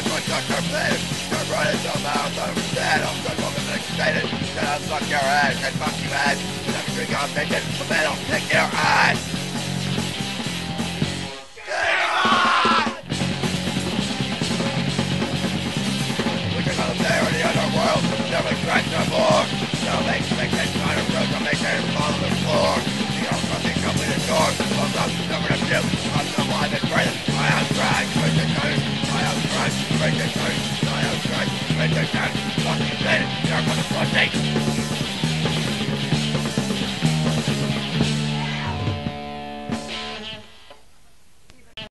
I could not compete. You're running your mouth, I'm dead. I'm good woman, excited. Then I'll suck your ass, and fuck you ass. Let me drink off, bitches. Then I'll kick your ass. Never crack the book. Now make make kind of road to make that fall the floor. The old fucking company door. I'm not never to. I'm the one that greatest. I am time, style, try, and fucking dead, you're gonna protect.